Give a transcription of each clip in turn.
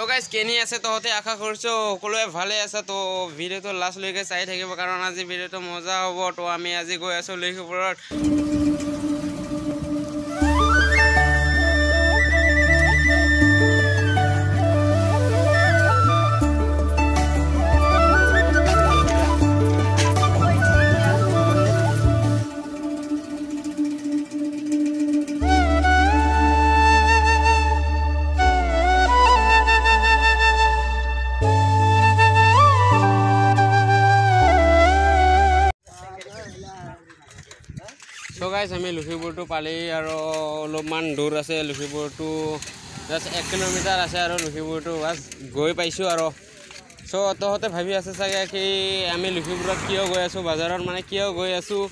তো গাইজ কেনি আছে তহঁতে? আশা কৰিছোঁ সকলোৱে ভালে আছে। তো ভিডিঅ'টো লাষ্টলৈকে চাই থাকিব কাৰণ আজি ভিডিঅ'টো মজা হ'ব। তো আমি আজি গৈ আছোঁ লক্ষীপুৰত চ' গাইজ আমি লখিমপুৰটো পালেই আৰু অলপমান দূৰ আছে। লখিমপুৰটো জাষ্ট এক কিলোমিটাৰ আছে আৰু লখিমপুৰটো। বাছ গৈ পাইছোঁ আৰু। চ' তহঁতে ভাবি আছে চাগে কি আমি লখিমপুৰত কিয় গৈ আছোঁ? বজাৰত মানে কিয় গৈ আছোঁ?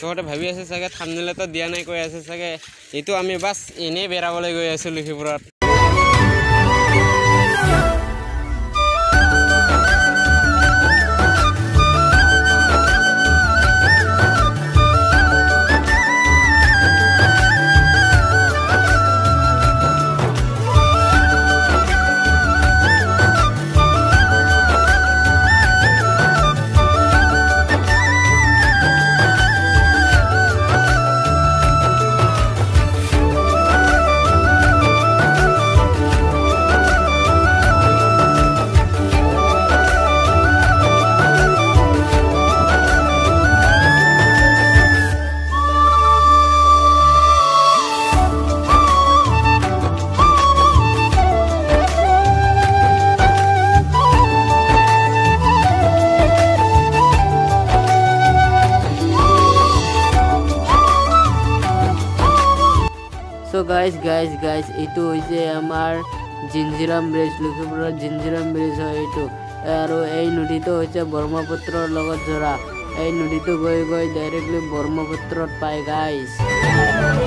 তহঁতে ভাবি আছে চাগে ঠাণ্ডালেতো দিয়া নাই কৈ আছে চাগে। এইটো আমি বাছ এনেই বেৰাবলৈ গৈ আছোঁ লখিমপুৰত। গাইজ গাইজ গাইজ এইটো হৈছে আমাৰ জিঞ্জিৰাম ব্ৰিজ লখিমপুৰৰ জিঞ্জিৰাম ব্ৰিজ হয় এইটো আৰু এই নদীটো হৈছে ব্ৰহ্মপুত্ৰৰ লগত জৰা এই নদীটো গৈ গৈ ডাইৰেক্টলি ব্ৰহ্মপুত্ৰত পায় গাইজ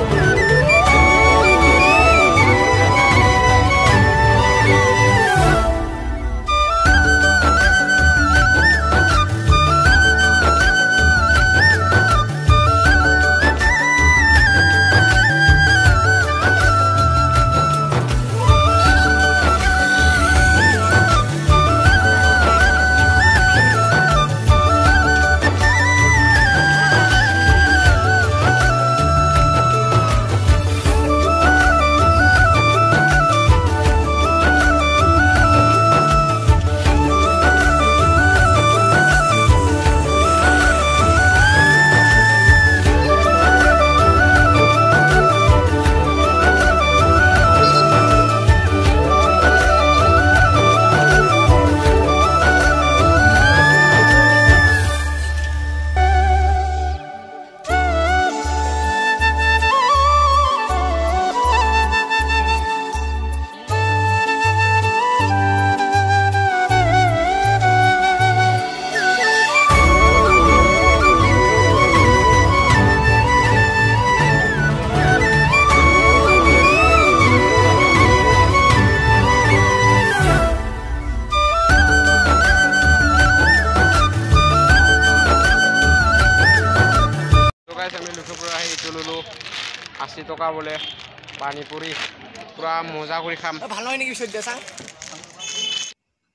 এইটো ল'লোঁ আশী টকা বোলে পানী পুৰি পূৰা মজা কৰি খাম।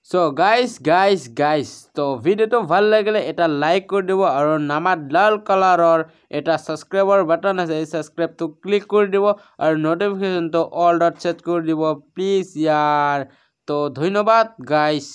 চ' গাইজ গাইজ গাইজ তো ভিডিঅ'টো ভাল লাগিলে এটা লাইক কৰি দিব আৰু নামাত লাল কালাৰৰ এটা ছাবস্ক্ৰাইবৰ বাটন আছে এই ছাবস্ক্ৰাইবটো ক্লিক কৰি দিব আৰু ন'টিফিকেশ্যনটো অল ডট ছেট কৰি দিব প্লিজ ইয়াৰ তো ধন্যবাদ গাইজ